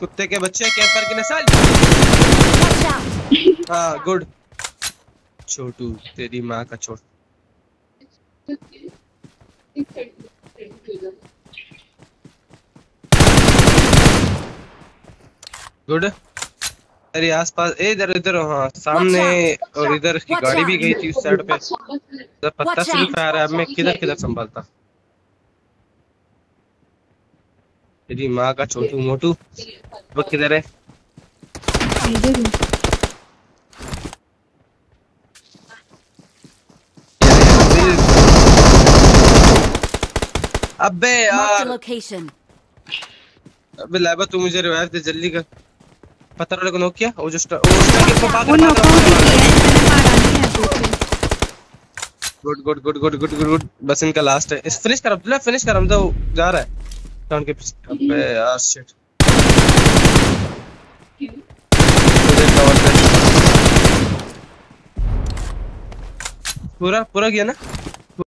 कुत्ते के बच्चे कैंपर की नस्ल हाँ गुड। छोटू तेरी माँ का छोटू। गुड। अरे आसपास ए इधर इधर हाँ सामने और इधर की गाड़ी भी गई थी उस साइड पे। पत्ता सिर्फ़ आ रहा है मैं किधर किधर संभालता? तेरी माँ का छोटू मोटू वो किधर है अबे यार अबे लाइबा तू मुझे रिवाइव दे जल्दी कर पत्थर वाले को नॉक किया वो जो स्टा- वो स्टार को वो पागल है दूसरे good good good good good good good बस इनका लास्ट है. इस फिनिश कर अब्दुल्ला फिनिश कर हम तो जा रहा है. टाउन के पीछे अबे यार शिट। पूरा पूरा गया ना?